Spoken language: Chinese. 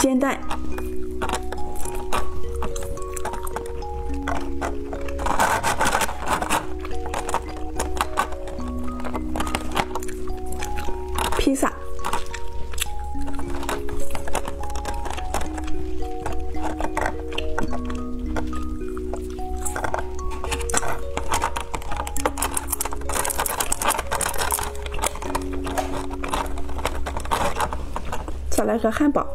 煎蛋。披萨。再来个汉堡。